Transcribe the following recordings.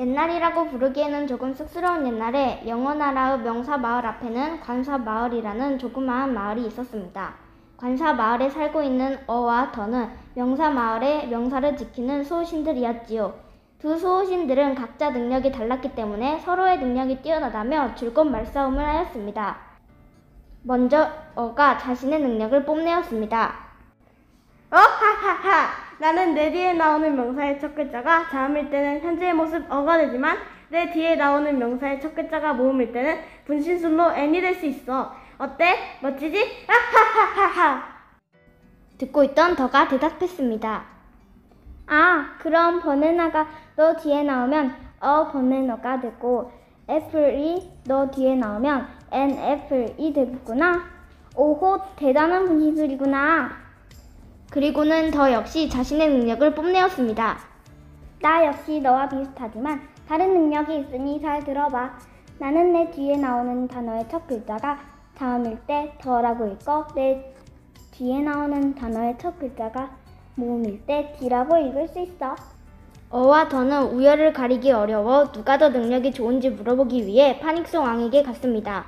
옛날이라고 부르기에는 조금 쑥스러운 옛날에 영어 나라의 명사 마을 앞에는 관사 마을이라는 조그마한 마을이 있었습니다. 관사 마을에 살고 있는 어와 더는 명사 마을의 명사를 지키는 수호신들이었지요. 두 수호신들은 각자 능력이 달랐기 때문에 서로의 능력이 뛰어나다며 줄곧 말싸움을 하였습니다. 먼저 어가 자신의 능력을 뽐내었습니다. 어하하하 나는 내 뒤에 나오는 명사의 첫 글자가 자음일 때는 현재의 모습 어가 되지만 내 뒤에 나오는 명사의 첫 글자가 모음일 때는 분신술로 n이 될 수 있어 어때? 멋지지? 아하하하하 듣고 있던 더가 대답했습니다. 아, 그럼 버나나가 너 뒤에 나오면 어 버나나가 되고 애플이 너 뒤에 나오면 엔 애플이 되겠구나. 오호, 대단한 분신술이구나. 그리고는 더 역시 자신의 능력을 뽐내었습니다. 나 역시 너와 비슷하지만 다른 능력이 있으니 잘 들어봐. 나는 내 뒤에 나오는 단어의 첫 글자가 다음일 때 더라고 읽고 내 뒤에 나오는 단어의 첫 글자가 모음일 때 뒤라고 읽을 수 있어. 어와 더는 우열을 가리기 어려워 누가 더 능력이 좋은지 물어보기 위해 파닉스 왕에게 갔습니다.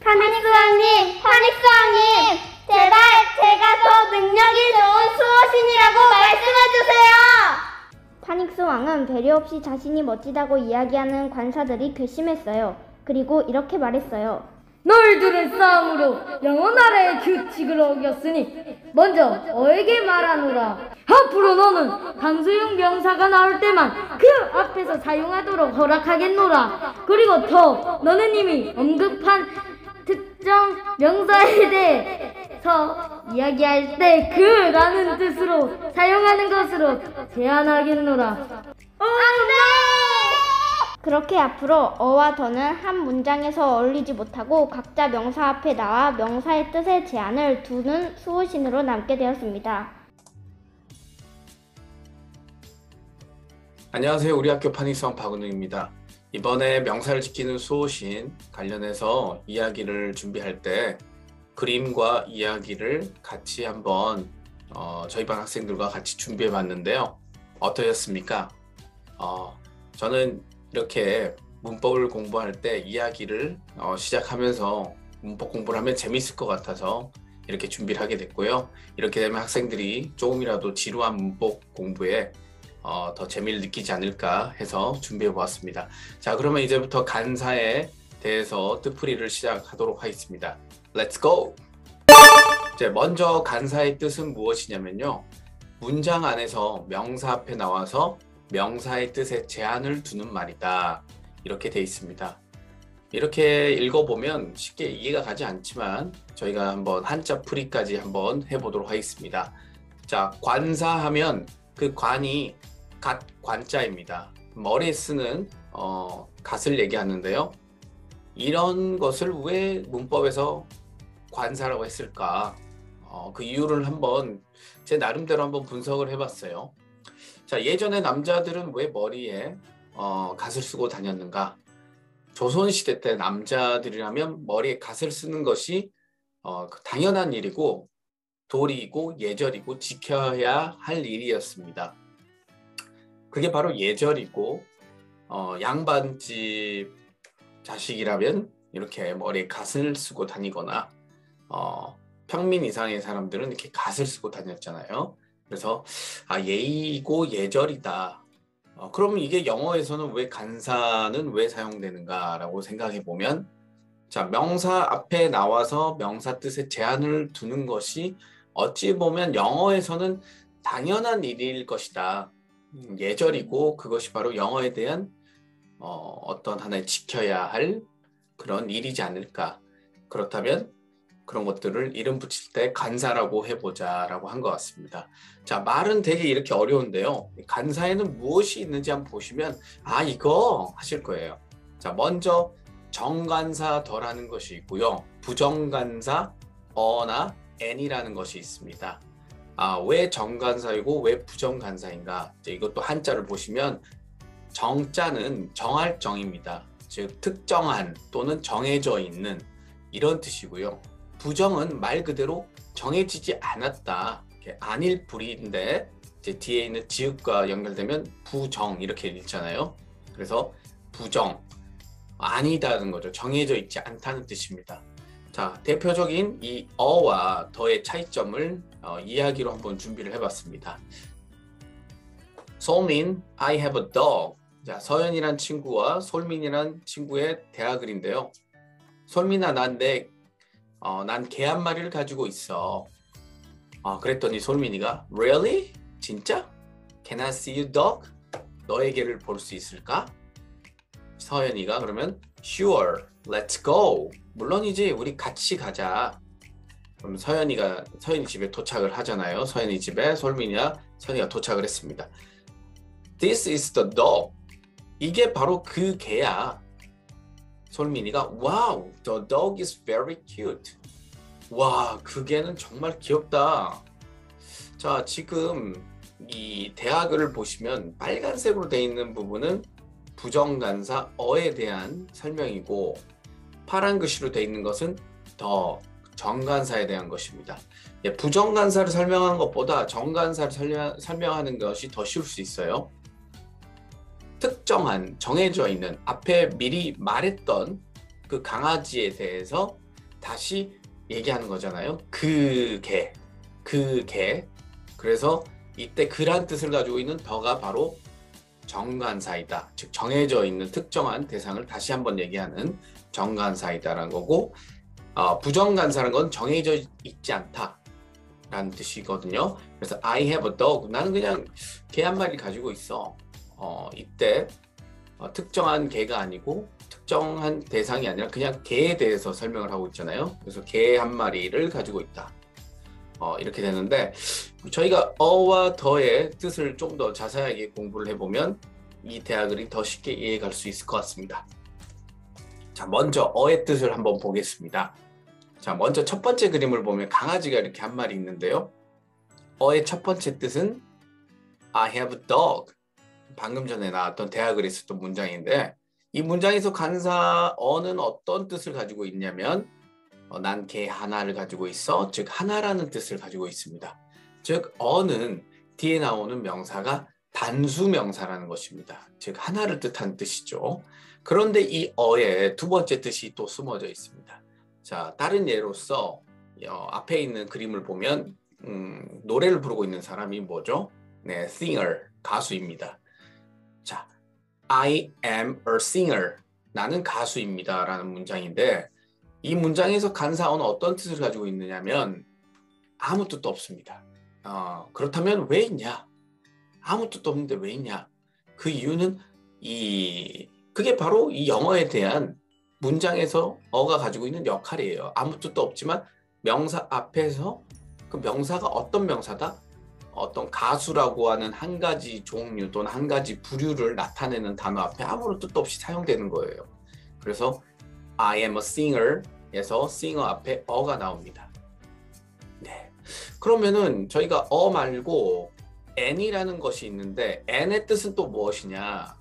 파닉스 왕님, 파닉스 왕님, 제발 제가 더 능력이 좋은 수호신이라고 말씀해주세요. 파닉스 왕은 배려 없이 자신이 멋지다고 이야기하는 관사들이 괘씸했어요. 그리고 이렇게 말했어요. 너희들은 싸움으로 영원나라의 규칙을 어겼으니 먼저 어에게 말하노라 앞으로 너는 단수용 명사가 나올 때만 그 앞에서 사용하도록 허락하겠노라 그리고 더 너는 이미 언급한 특정 명사에 대해서 이야기할 때 그라는 뜻으로 사용하는 것으로 제한하겠노라 그렇게 앞으로 어와 더는 한 문장에서 어울리지 못하고 각자 명사 앞에 나와 명사의 뜻에 제한을 두는 수호신으로 남게 되었습니다. 안녕하세요. 우리 학교 파닉성 박은우입니다. 이번에 명사를 지키는 수호신 관련해서 이야기를 준비할 때 그림과 이야기를 같이 한번 어, 저희 반 학생들과 같이 준비해 봤는데요. 어떠셨습니까? 어, 저는 이렇게 문법을 공부할 때 이야기를 어, 시작하면서 문법 공부를 하면 재밌을 것 같아서 이렇게 준비를 하게 됐고요. 이렇게 되면 학생들이 조금이라도 지루한 문법 공부에 어, 더 재미를 느끼지 않을까 해서 준비해 보았습니다. 자, 그러면 이제부터 간사에 대해서 뜻풀이를 시작하도록 하겠습니다. Let's go! 이제 먼저 간사의 뜻은 무엇이냐면요. 문장 안에서 명사 앞에 나와서 명사의 뜻에 제한을 두는 말이다. 이렇게 돼 있습니다. 이렇게 읽어보면 쉽게 이해가 가지 않지만 저희가 한번 한자 풀이까지 한번 해보도록 하겠습니다. 자, 관사하면 그 관이 갓 관자입니다. 머리에 쓰는 어, 갓을 얘기하는데요. 이런 것을 왜 문법에서 관사라고 했을까? 어, 그 이유를 한번 제 나름대로 한번 분석을 해봤어요. 자, 예전에 남자들은 왜 머리에 어, 갓을 쓰고 다녔는가? 조선시대 때 남자들이라면 머리에 갓을 쓰는 것이 어, 그 당연한 일이고 도리이고 예절이고 지켜야 할 일이었습니다. 그게 바로 예절이고 어, 양반집 자식이라면 이렇게 머리에 갓을 쓰고 다니거나 어, 평민 이상의 사람들은 이렇게 갓을 쓰고 다녔잖아요. 그래서 아 예의고 예절이다. 어, 그러면 이게 영어에서는 왜 간사는 왜 사용되는가라고 생각해 보면 자 명사 앞에 나와서 명사 뜻에 제한을 두는 것이 어찌 보면 영어에서는 당연한 일일 것이다. 음, 예절이고 그것이 바로 영어에 대한 어, 어떤 하나의 지켜야 할 그런 일이지 않을까. 그렇다면 그런 것들을 이름 붙일 때 간사라고 해보자라고 한 것 같습니다. 자, 말은 되게 이렇게 어려운데요. 간사에는 무엇이 있는지 한번 보시면 아 이거 하실 거예요. 자, 먼저 정간사 더라는 것이 있고요. 부정간사 어나 n이라는 것이 있습니다. 아, 왜 정간사이고 왜 부정간사인가? 이것도 한자를 보시면 정자는 정할 정입니다. 즉 특정한 또는 정해져 있는 이런 뜻이고요. 부정은 말 그대로 정해지지 않았다. 아닐 불이인데 뒤에 있는 지읒과 연결되면 부정 이렇게 읽잖아요. 그래서 부정, 아니다는 거죠. 정해져 있지 않다는 뜻입니다. 자, 대표적인 이 어와 더의 차이점을 어, 이야기로 한번 준비를 해봤습니다. 솔민, I have a dog. 자, 서연이란 친구와 솔민이란 친구의 대화글인데요. 솔민아, 난 내, 어, 난개한 마리를 가지고 있어. 어, 그랬더니 솔민이가 Really? 진짜? Can I see your dog? 너의 개를 볼 수 있을까? 서연이가 그러면 Sure, let's go. 물론이지, 우리 같이 가자. 그럼 서연이가 서연이 집에 도착을 하잖아요. 서연이 집에 솔민이와 서연이가 도착을 했습니다. This is the dog. 이게 바로 그 개야. 솔민이가 Wow, the dog is very cute. 와, 그 개는 정말 귀엽다. 자, 지금 이 대학을 보시면 빨간색으로 되어 있는 부분은 부정간사 어에 대한 설명이고 파란 글씨로 되어 있는 것은 더 정간사에 대한 것입니다. 예, 부정간사를 설명하는 것보다 정간사를 설명, 설명하는 것이 더 쉬울 수 있어요. 특정한 정해져 있는 앞에 미리 말했던 그 강아지에 대해서 다시 얘기하는 거잖아요. 그 개, 그 개. 그래서 이때 그란 뜻을 가지고 있는 더가 바로 정관사이다. 즉 정해져 있는 특정한 대상을 다시 한번 얘기하는 정관사이다라는 거고 어, 부정관사라는 건 정해져 있지 않다 라는 뜻이거든요. 그래서 I have a dog. 나는 그냥 개 한 마리 가지고 있어. 어, 이때 어, 특정한 개가 아니고 특정한 대상이 아니라 그냥 개에 대해서 설명을 하고 있잖아요. 그래서 개 한 마리를 가지고 있다. 어, 이렇게 되는데 저희가 어와 더의 뜻을 좀 더 자세하게 공부를 해보면 이 대화글이 더 쉽게 이해갈 수 있을 것 같습니다. 자, 먼저 어의 뜻을 한번 보겠습니다. 자, 먼저 첫 번째 그림을 보면 강아지가 이렇게 한 마리 있는데요. 어의 첫 번째 뜻은 I have a dog. 방금 전에 나왔던 대화글에 있었던 문장인데 이 문장에서 간사 어는 어떤 뜻을 가지고 있냐면 어, 난개 하나를 가지고 있어 즉 하나라는 뜻을 가지고 있습니다. 즉 어는 뒤에 나오는 명사가 단수 명사라는 것입니다. 즉 하나를 뜻하는 뜻이죠. 그런데 이 어의 두 번째 뜻이 또 숨어져 있습니다. 자 다른 예로서 어, 앞에 있는 그림을 보면 음, 노래를 부르고 있는 사람이 뭐죠? 네, singer 가수입니다. 자, I am a singer. 나는 가수입니다라는 문장인데 이 문장에서 간사어는 어떤 뜻을 가지고 있느냐면 아무 뜻도 없습니다. 어, 그렇다면 왜 있냐? 아무 뜻도 없는데 왜 있냐? 그 이유는 이 그게 바로 이 영어에 대한 문장에서 어가 가지고 있는 역할이에요. 아무 뜻도 없지만 명사 앞에서 그 명사가 어떤 명사다? 어떤 가수라고 하는 한 가지 종류 또는 한 가지 부류를 나타내는 단어 앞에 아무런 뜻도 없이 사용되는 거예요. 그래서 I am a singer에서 singer 앞에 어가 나옵니다. 네. 그러면은 저희가 어 말고 n이라는 것이 있는데 n의 뜻은 또 무엇이냐?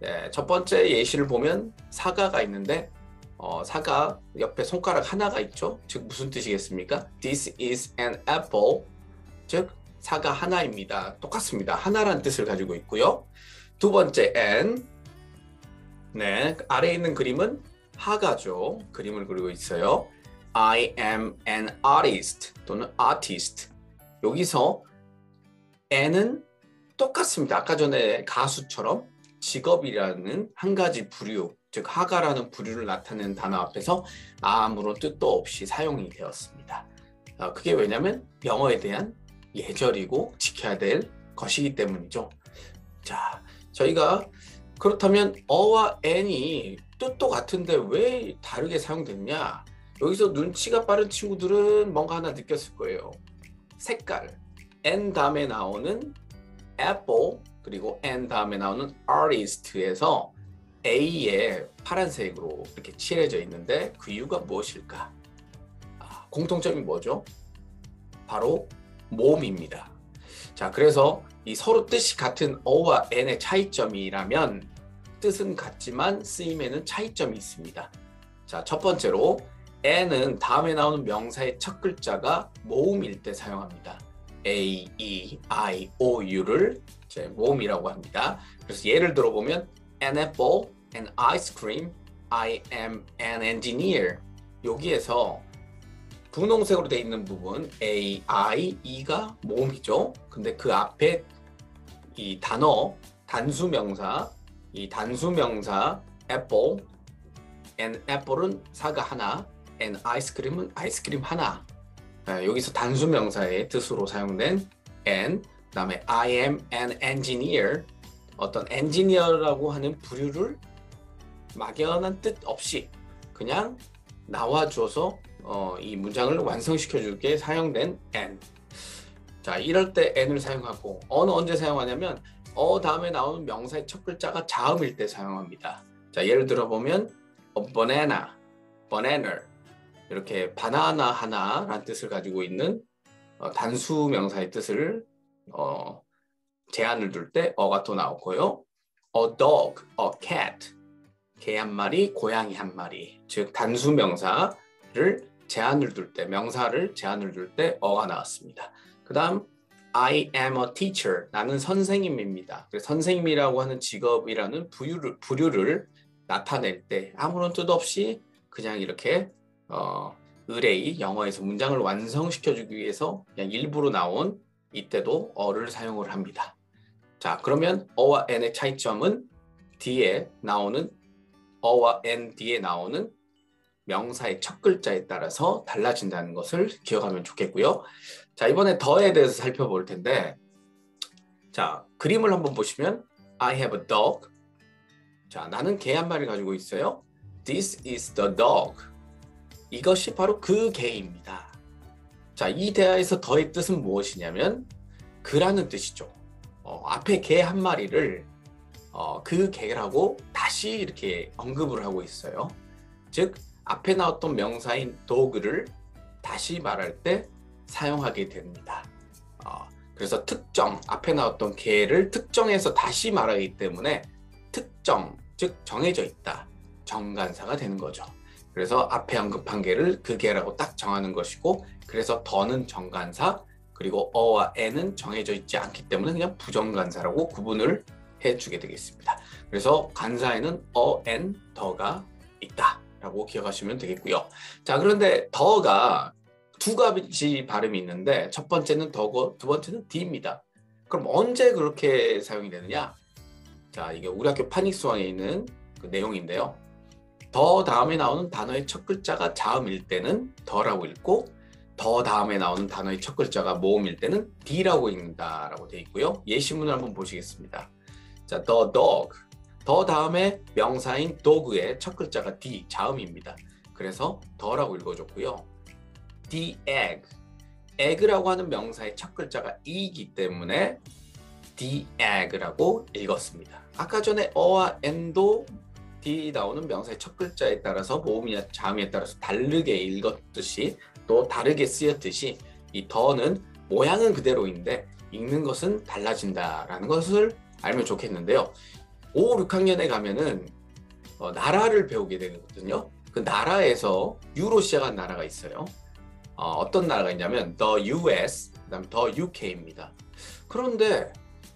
네, 첫 번째 예시를 보면 사과가 있는데 어, 사과 옆에 손가락 하나가 있죠. 즉 무슨 뜻이겠습니까? This is an apple. 즉 사과 하나입니다. 똑같습니다. 하나라는 뜻을 가지고 있고요. 두 번째 n. 네, 아래에 있는 그림은 화가죠. 그림을 그리고 있어요. I am an artist 또는 artist. 여기서 n은 똑같습니다. 아까 전에 가수처럼 직업이라는 한 가지 부류, 즉 하가라는 부류를 나타내는 단어 앞에서 아무런 뜻도 없이 사용이 되었습니다. 아, 그게 왜냐하면 영어에 대한 예절이고 지켜야 될 것이기 때문이죠. 자, 저희가 그렇다면 어와 n이 뜻도 같은데 왜 다르게 사용됐냐? 여기서 눈치가 빠른 친구들은 뭔가 하나 느꼈을 거예요. 색깔. n 다음에 나오는 apple 그리고 n 다음에 나오는 artist에서 A에 파란색으로 이렇게 칠해져 있는데 그 이유가 무엇일까? 아, 공통점이 뭐죠? 바로 모음입니다. 자, 그래서 이 서로 뜻이 같은 어와 n의 차이점이라면 뜻은 같지만 쓰임에는 차이점이 있습니다. 자, 첫 번째로 n은 다음에 나오는 명사의 첫 글자가 모음일 때 사용합니다. A, E, I, O, U를 이제 모음이라고 합니다. 그래서 예를 들어보면 an apple, an ice cream, I am an engineer. 여기에서 분홍색으로 되어 있는 부분 A, I, E가 모음이죠. 근데 그 앞에 이 단어 단수 명사 이 단수 명사 apple, and apple은 사과 하나, and 아이스크림은 아이스크림 하나. 네, 여기서 단수 명사의 뜻으로 사용된 and 그다음에 I am an engineer 어떤 엔지니어라고 하는 부류를 막연한 뜻 없이 그냥 나와줘서 어, 이 문장을 완성시켜주게 사용된 and. 자, 이럴 때 and을 사용하고 어는 언제 사용하냐면 어 다음에 나오는 명사의 첫 글자가 자음일 때 사용합니다. 자, 예를 들어 보면 a banana, banana 이렇게 바나나 하나라는 뜻을 가지고 있는 어, 단수 명사의 뜻을 어, 제한을 둘 때 어가 또 나오고요. a dog, a cat 개 한 마리, 고양이 한 마리 즉 단수 명사를 제한을 둘 때 명사를 제한을 둘 때 어가 나왔습니다. 그 다음 I am a teacher. 나는 선생님입니다. 선생님이라고 하는 직업이라는 부류를, 부류를 나타낼 때 아무런 뜻 없이 그냥 이렇게 어, 의뢰이 영어에서 문장을 완성시켜주기 위해서 그냥 일부러 나온 이때도 어를 사용을 합니다. 자 그러면 어와 n의 차이점은 뒤에 나오는 어와 n 뒤에 나오는 명사의 첫 글자에 따라서 달라진다는 것을 기억하면 좋겠고요. 자, 이번에 더에 대해서 살펴볼 텐데, 자, 그림을 한번 보시면, I have a dog. 자, 나는 개 한 마리 가지고 있어요. This is the dog. 이것이 바로 그 개입니다. 자, 이 대화에서 더의 뜻은 무엇이냐면, 그라는 뜻이죠. 어, 앞에 개 한 마리를 어, 그 개라고 다시 이렇게 언급을 하고 있어요. 즉, 앞에 나왔던 명사인 dog를 다시 말할 때 사용하게 됩니다. 어, 그래서 특정, 앞에 나왔던 개를 특정해서 다시 말하기 때문에 특정, 즉 정해져 있다. 정관사가 되는 거죠. 그래서 앞에 언급한 개를 그 개라고 딱 정하는 것이고 그래서 더는 정관사 그리고 어와 에는 정해져 있지 않기 때문에 그냥 부정관사라고 구분을 해주게 되겠습니다. 그래서 간사에는 어, 엔, 더가 있다 라고 기억하시면 되겠고요. 자 그런데 더가 두 가지 발음이 있는데 첫 번째는 더고 두 번째는 D입니다. 그럼 언제 그렇게 사용이 되느냐? 자, 이게 우리 학교 파닉스왕에 있는 그 내용인데요. 더 다음에 나오는 단어의 첫 글자가 자음일 때는 더라고 읽고 더 다음에 나오는 단어의 첫 글자가 모음일 때는 D라고 읽는다라고 되어 있고요. 예시문을 한번 보시겠습니다. 자, the dog. 더 다음에 명사인 dog의 첫 글자가 D, 자음입니다. 그래서 더라고 읽어줬고요. the egg. egg라고 하는 명사의 첫 글자가 e이기 때문에 the egg라고 읽었습니다. 아까 전에 어와 n도 d 나오는 명사의 첫 글자에 따라서 모음이나 자음에 따라서 다르게 읽었듯이 또 다르게 쓰였듯이 이 더는 모양은 그대로인데 읽는 것은 달라진다라는 것을 알면 좋겠는데요. 5, 6학년에 가면은 어, 나라를 배우게 되거든요. 그 나라에서 유로 시작한 나라가 있어요. 어, 떤 나라가 있냐면 the US, 그다음 the UK입니다. 그런데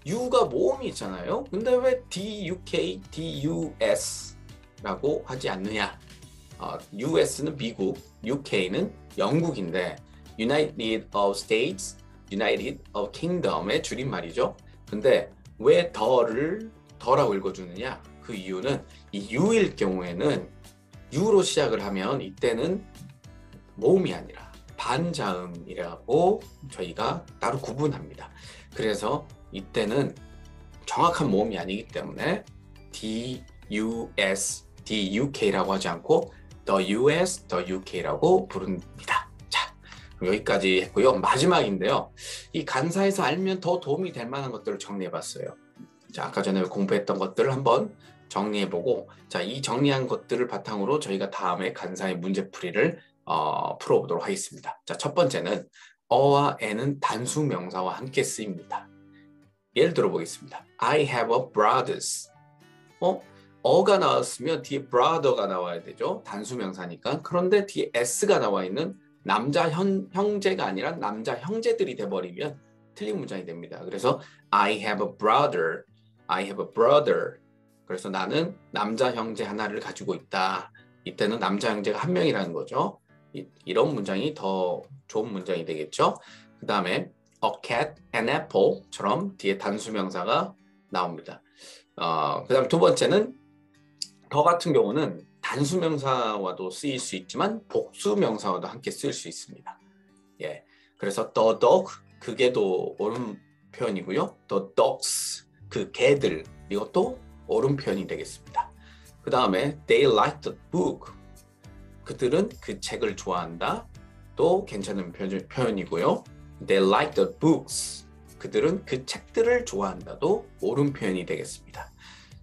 U가 모음이 있잖아요. 근데 왜 DUK, DUS 라고 하지 않느냐? 어, US는 미국, UK는 영국인데 United of States, United of Kingdom의 줄임말이죠. 근데 왜 더를 더라고 읽어주느냐? 그 이유는 이 U일 경우에는 U로 시작을 하면 이때는 모음이 아니라 반자음이라고 저희가 따로 구분합니다. 그래서 이때는 정확한 모음이 아니기 때문에 D, U, S, D, U, K라고 하지 않고 the US, the UK라고 부릅니다. 자, 여기까지 했고요. 마지막인데요. 이 간사에서 알면 더 도움이 될 만한 것들을 정리해봤어요. 자, 아까 전에 공부했던 것들을 한번 정리해보고, 자, 이 정리한 것들을 바탕으로 저희가 다음에 간사의 문제풀이를 어, 풀어보도록 하겠습니다. 자, 첫 번째는 어와 에는 단수 명사와 함께 쓰입니다. 예를 들어 보겠습니다. I have a brothers. 어? 어가 나왔으면 뒤에 brother가 나와야 되죠. 단수 명사니까. 그런데 뒤에 s가 나와 있는 남자 현, 형제가 아니라 남자 형제들이 돼버리면 틀린 문장이 됩니다. 그래서 I have a brother. I have a brother. 그래서 나는 남자 형제 하나를 가지고 있다. 이때는 남자 형제가 한 명이라는 거죠. 이, 이런 문장이 더 좋은 문장이 되겠죠. 그 다음에 a cat, an apple처럼 뒤에 단수명사가 나옵니다. 어, 그 다음 두 번째는 더 같은 경우는 단수 명사와도 쓰일 수 있지만 복수 명사와도 함께 쓰일 수 있습니다. 예, 그래서 the dog 그게도 옳은 표현이고요. the dogs 그 개들 이것도 옳은 표현이 되겠습니다. 그 다음에 they like the book 그들은 그 책을 좋아한다. 또 괜찮은 표현- 표현이고요. They like the books. 그들은 그 책들을 좋아한다도 옳은 표현이 되겠습니다.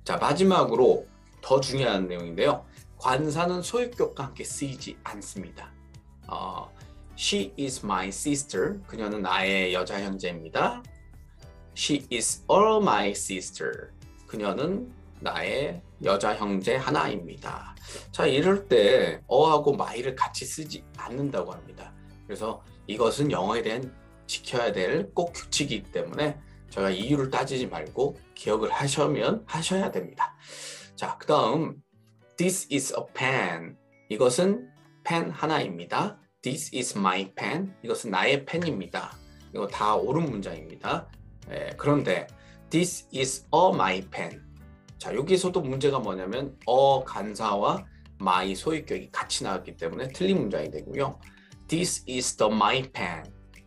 자 마지막으로 더 중요한 내용인데요. 관사는 소유격과 함께 쓰이지 않습니다. 어, She is my sister. 그녀는 나의 여자 형제입니다. She is all my sister. 그녀는 나의 여자 형제 하나입니다. 자, 이럴 때 어하고 my를 같이 쓰지 않는다고 합니다. 그래서 이것은 영어에 대한 지켜야 될 꼭 규칙이기 때문에 제가 이유를 따지지 말고 기억을 하셔면 하셔야 됩니다. 자, 그 다음 This is a pen. 이것은 펜 하나입니다. This is my pen. 이것은 나의 펜입니다. 이거 다 옳은 문장입니다. 예, 그런데 This is a my pen. 자, 여기서도 문제가 뭐냐면 어 간사와 my 소유격이 같이 나왔기 때문에 틀린 문장이 되고요. This is the my pen.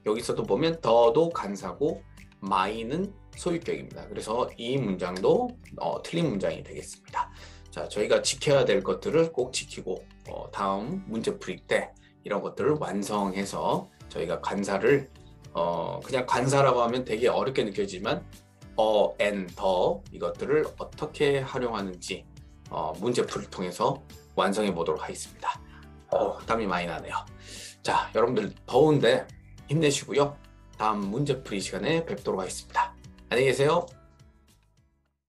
여기서도 보면 더도 간사고 my는 소유격입니다. 그래서 이 문장도 어, 틀린 문장이 되겠습니다. 자, 저희가 지켜야 될 것들을 꼭 지키고 어, 다음 문제 풀이 때 이런 것들을 완성해서 저희가 관사를 어, 그냥 관사라고 하면 되게 어렵게 느껴지지만 어, and, 더 이것들을 어떻게 활용하는지 어, 문제 풀을 통해서 완성해 보도록 하겠습니다. 어, 땀이 많이 나네요. 자, 여러분들 더운데 힘내시고요. 다음 문제풀이 시간에 뵙도록 하겠습니다. 안녕히 계세요.